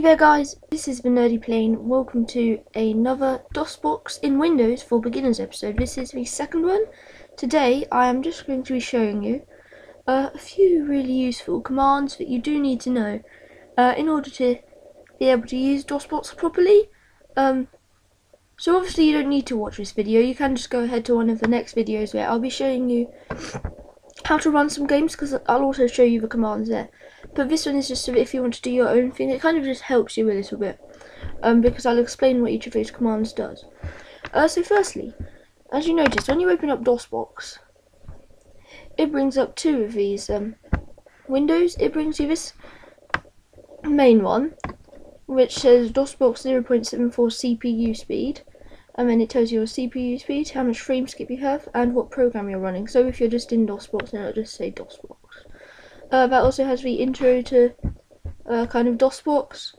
Hey there guys, this is the Nerdy Plane. Welcome to another DOSBox in Windows for Beginners episode. This is the second one. Today I am just going to be showing you uh, a few really useful commands that you do need to know uh, in order to be able to use DOSBox properly. Um, so obviously you don't need to watch this video, you can just go ahead to one of the next videos where I'll be showing you how to run some games because I'll also show you the commands there. But this one is just so if you want to do your own thing, it kind of just helps you a little bit. Um, because I'll explain what each of those commands does. Uh, so firstly, as you notice, when you open up DOSBox, it brings up two of these um, windows. It brings you this main one, which says DOSBox 0.74 CPU speed. And then it tells you your CPU speed, how much frame skip you have, and what program you're running. So if you're just in DOSBox, then it'll just say DOSBox. Uh, that also has the intro to uh, kind of DOSBox.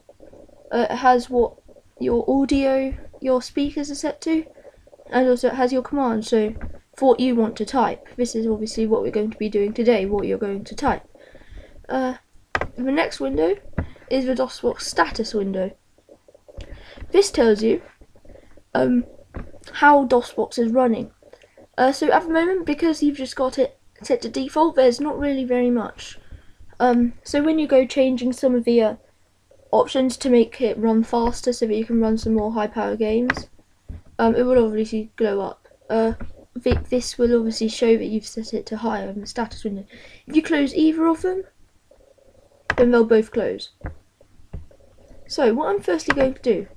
Uh, it has what your audio, your speakers are set to, and also it has your commands. So for what you want to type, this is obviously what we're going to be doing today. What you're going to type. Uh, the next window is the DOSBox status window. This tells you um, how DOSBox is running. Uh, so at the moment, because you've just got it set to default, there's not really very much um, so when you go changing some of the uh, options to make it run faster so that you can run some more high power games, um, it will obviously glow up. Uh, this will obviously show that you've set it to higher in the status window. If you close either of them, then they'll both close. So what I'm firstly going to do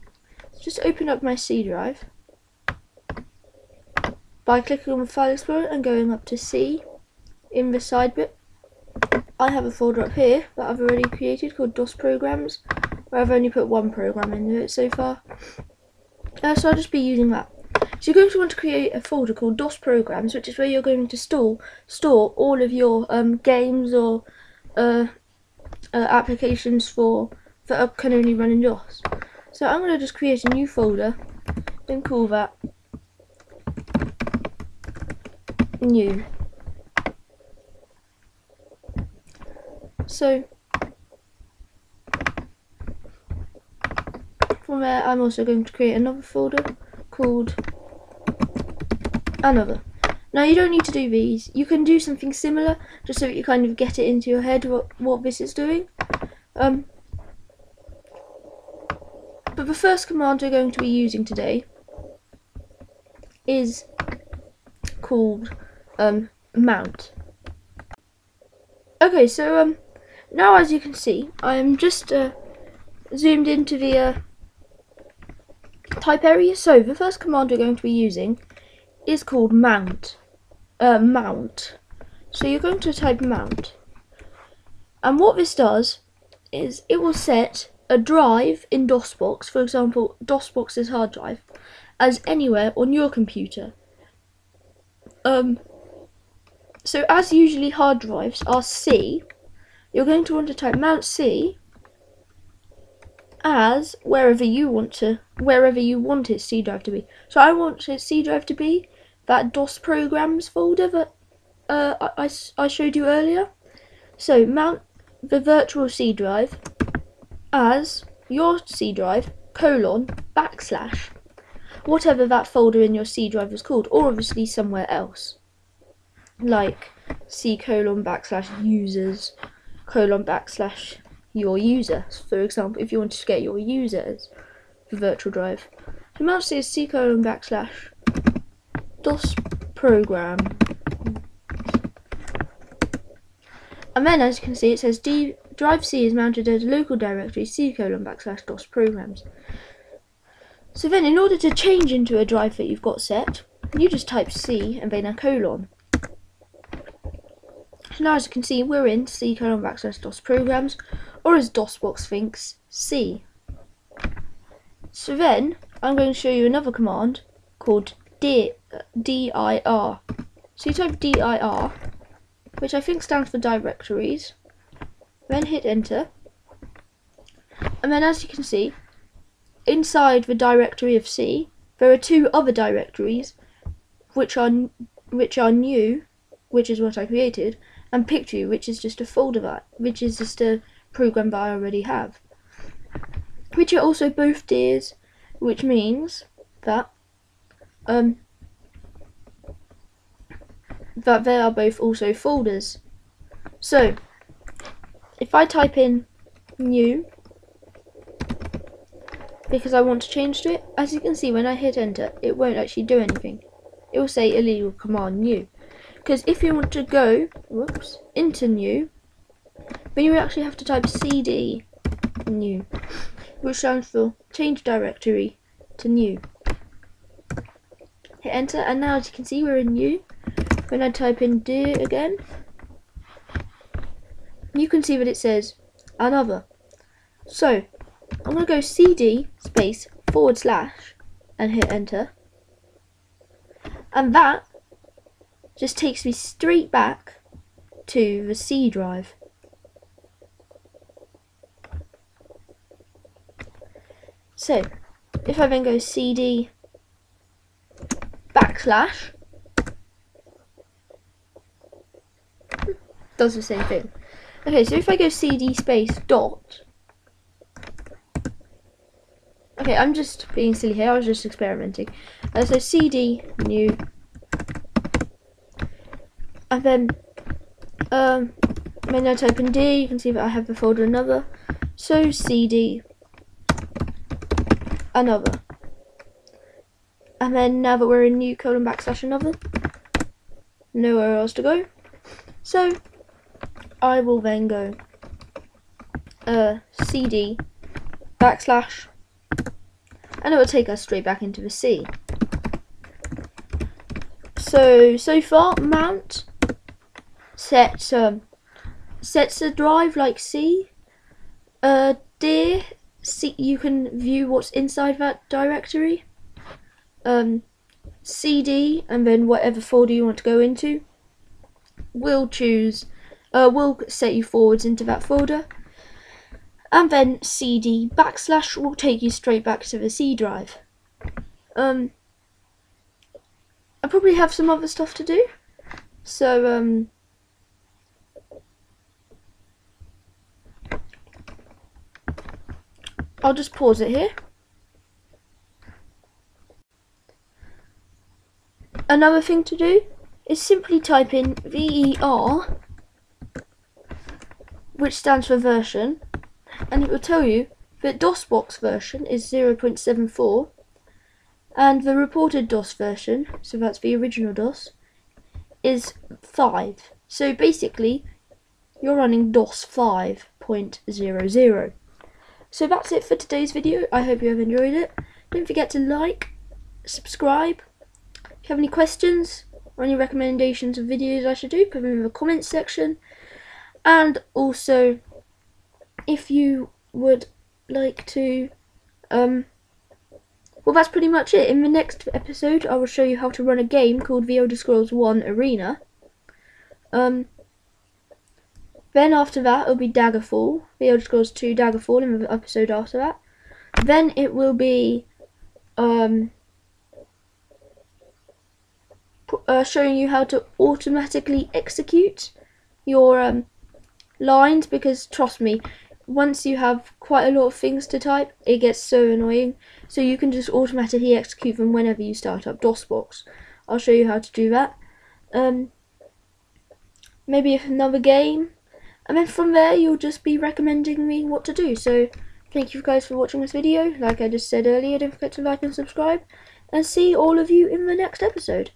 is just open up my C drive by clicking on the File Explorer and going up to C in the side bit I have a folder up here that I've already created called DOS programs, where I've only put one program into it so far. Uh, so I'll just be using that. So you're going to want to create a folder called DOS programs, which is where you're going to store store all of your um, games or uh, uh, applications for that can only run in DOS. So I'm going to just create a new folder and call that new. So from there I'm also going to create another folder called another. Now you don't need to do these. You can do something similar just so that you kind of get it into your head what, what this is doing. Um, but the first command we're going to be using today is called um, mount. Okay, so um, now as you can see, I'm just uh, zoomed into the uh, type area. So the first command we're going to be using is called mount. Uh, mount. So you're going to type mount. And what this does is it will set a drive in DOSBox, for example, DOSBox's hard drive, as anywhere on your computer. Um, so as usually hard drives are C, you're going to want to type Mount C as wherever you want to wherever you want its C drive to be. So I want its C drive to be that DOS programs folder that uh, I, I showed you earlier. So mount the virtual C drive as your C drive colon backslash whatever that folder in your C drive is called, or obviously somewhere else, like C colon backslash users colon backslash your user. For example, if you want to get your users for virtual drive, the mouse is C colon backslash DOS program. And then as you can see it says D drive C is mounted as a local directory C colon backslash DOS programs. So then in order to change into a drive that you've got set, you just type C and then a colon. Now as you can see we're in C colon backslash DOS programs or as DOSBox thinks C. So then I'm going to show you another command called dir. Uh, so you type dir which I think stands for directories then hit enter and then as you can see inside the directory of C there are two other directories which are which are new which is what I created and Pictory, which is just a folder which is just a program that I already have. which are also both dirs, which means that um, that they are both also folders. So, if I type in new, because I want to change to it, as you can see when I hit enter, it won't actually do anything. It will say illegal command new. Because if you want to go, whoops, into new, then you actually have to type cd new, which stands for change directory to new. Hit enter, and now as you can see, we're in new. When I type in dir again, you can see that it says another. So, I'm going to go cd space forward slash and hit enter. And that just takes me straight back to the C drive. So, if I then go cd backslash, does the same thing. Okay, so if I go cd space dot, okay, I'm just being silly here, I was just experimenting. Uh, so cd new, and then um, when I type in D, you can see that I have the folder another. So cd another. And then now that we're in new colon backslash another, nowhere else to go. So I will then go uh, cd backslash and it will take us straight back into the C. So, so far, mount sets, um, sets a drive like C. Uh, dir, C, you can view what's inside that directory. Um, CD, and then whatever folder you want to go into, will choose uh, will set you forwards into that folder. And then cd backslash will take you straight back to the C drive. Um, I probably have some other stuff to do. So, um, I'll just pause it here. Another thing to do is simply type in VER which stands for version, and it will tell you that DOSBox version is 0.74 and the reported DOS version, so that's the original DOS, is 5. So basically, you're running DOS 5.00. So that's it for today's video. I hope you have enjoyed it. Don't forget to like, subscribe. If you have any questions or any recommendations of videos I should do, put them in the comments section. And also, if you would like to, um, well, that's pretty much it. In the next episode, I will show you how to run a game called The Elder Scrolls 1 Arena. Um, then after that, it'll be Daggerfall, The Elder Scrolls 2 Daggerfall in the episode after that. Then it will be, um, uh, showing you how to automatically execute your um, lines because trust me, once you have quite a lot of things to type, it gets so annoying. So you can just automatically execute them whenever you start up DOSBox. I'll show you how to do that. Um, maybe if another game. And then from there, you'll just be recommending me what to do. So thank you guys for watching this video. Like I just said earlier, don't forget to like and subscribe. And see all of you in the next episode.